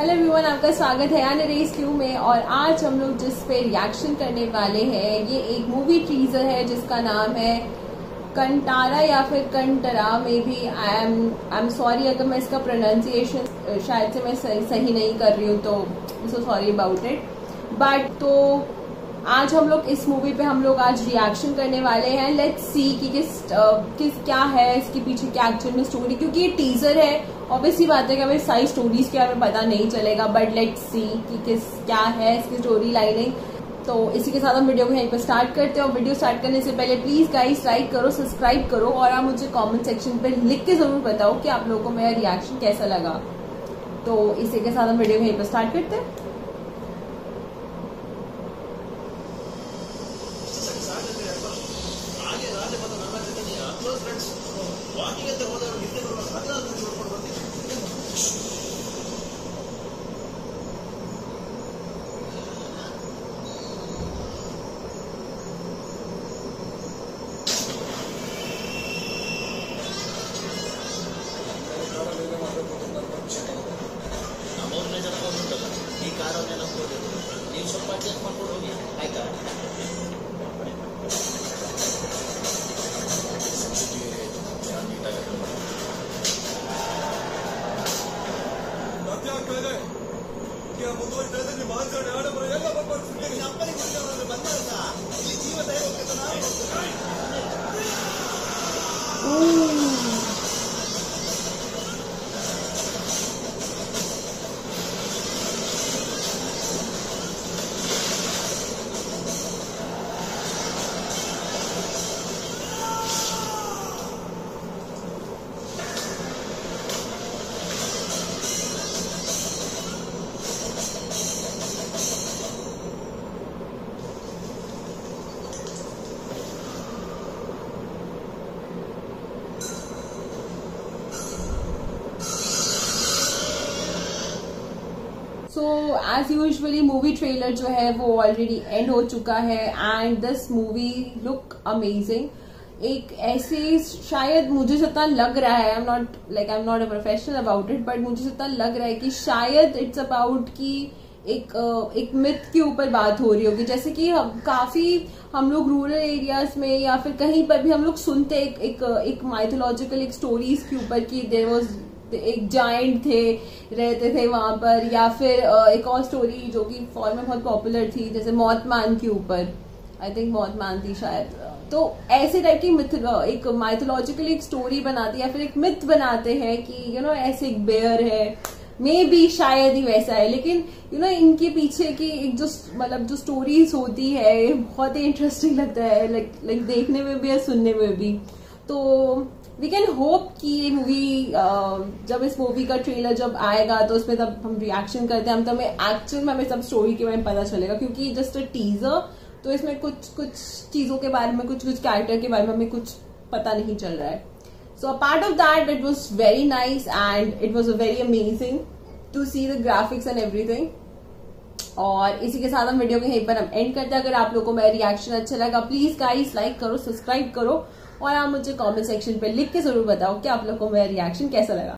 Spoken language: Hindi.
हेलो एवरीवन आपका स्वागत है यानी रेस क्यू में और आज हम लोग जिस पे रिएक्शन करने वाले हैं ये एक मूवी ट्रीजर है जिसका नाम है कंटारा या फिर कंटरा मे भी I am I am sorry अगर मैं इसका प्रोनाउंसिएशन शायद से मैं सही, सही नहीं कर रही हूँ तो so sorry about it but तो आज हम लोग इस मूवी पे हम लोग आज रिएक्शन करने वाले हैं. लेट्स सी कि किस किस, क्या है, इसके पीछे क्या एक्चुअल में स्टोरी क्योंकि ये टीजर है. ऑब्वियसली बात है कि हमें सारी स्टोरीज के हमें पता नहीं चलेगा बट लेट्स सी कि किस, क्या है इसकी स्टोरी लाइनिंग तो इसी के साथ हम वीडियो को यहीं पर स्टार्ट करते हैं और वीडियो स्टार्ट करने से पहले प्लीज़ गाइस लाइक करो सब्सक्राइब करो और आप मुझे कमेंट सेक्शन पर लिख के ज़रूर बताओ कि आप लोगों को मेरा रिएक्शन कैसा लगा. तो इसी के साथ हम वीडियो को यहीं पर स्टार्ट करते हैं. ವಾಕಿಂಗ್ ಅಂತ ಹೋದವರು ಹಿಂದೆ ಬರುವ ಹದಿನಾರು ನಿಮಿಷ ನೋಡ್ಕೊಂಡು ಬರ್ತೀವಿ ನಮ್ಮವ್ರನ್ನೇ ಜನ ಬಂದ್ಬಿಟ್ಟಲ್ಲ ಈ ಕಾರನ್ನೆಲ್ಲ ಹೋಗೋದು ನೀವು ಸ್ವಲ್ಪ ಅಡ್ಜಸ್ಟ್ ಮಾಡ್ಕೊಂಡು ಹೋಗಿ ಆಯ್ತಾ Ooh. So as usually movie trailer जो है वो ऑलरेडी एंड हो चुका है and this movie look amazing एक ऐसे शायद मुझे जितना लग रहा है I am not like I am not a professional about it but मुझे जितना लग रहा है कि शायद इट्स अबाउट की एक एक मिथ के ऊपर बात हो रही होगी। जैसे कि हम काफ़ी हम लोग रूरल एरियाज़ में या फिर कहीं पर भी हम लोग सुनते एक एक, एक माइथोलॉजिकल एक स्टोरीज के ऊपर कि देर वॉज़ एक जाइंट थे रहते थे वहाँ पर या फिर एक और स्टोरी जो कि फॉर में बहुत पॉपुलर थी जैसे मौत मान के ऊपर। आई थिंक मौत मान थी शायद। तो ऐसे टाइप की मिथ एक माइथोलॉजिकल एक स्टोरी बनाती है या फिर एक मिथ बनाते हैं कि यू you नो know, ऐसे एक बेयर है। मे बी शायद ही वैसा है लेकिन यू you नो know, इनके पीछे की एक जो मतलब जो स्टोरीज होती है बहुत ही इंटरेस्टिंग लगता है लाइक लाइक देखने में भी और सुनने में भी। तो वी कैन होप कि ये मूवी जब इस मूवी का ट्रेलर जब आएगा तो उसमें तब हम रिएक्शन करते हैं। हम तो हमें एक्चुअल में हमें सब स्टोरी के बारे में पता चलेगा क्योंकि जस्ट अ टीजर तो इसमें कुछ कुछ चीज़ों के बारे में कुछ कुछ कैरेक्टर के बारे में हमें कुछ पता नहीं चल रहा है। So a part of that, it was very nice and it was a very amazing to see the graphics and everything. और इसी के साथ हम वीडियो के यहीं पर हम एंड करते हैं। अगर आप लोगों को मेरा रिएक्शन अच्छा लगा प्लीज़ गाइस लाइक करो सब्सक्राइब करो। और आप मुझे कमेंट सेक्शन पे लिख के ज़रूर बताओ कि आप लोगों को मेरा रिएक्शन कैसा लगा।